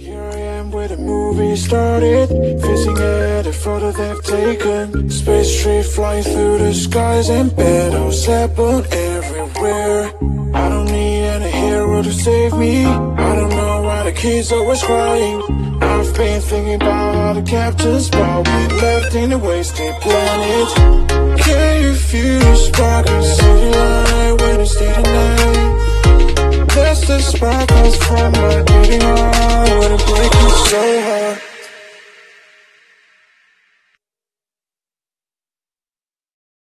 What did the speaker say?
Here I am where the movie started Facing at a photo they've taken. Space tree flying through the skies And battles happen everywhere. I don't need any hero to save me. I don't know why the kids always crying. I've been thinking about how the captain's But we left in a wasted planet. Can you feel the spark in city light When it's day to night That's the sparkles from my beating heart When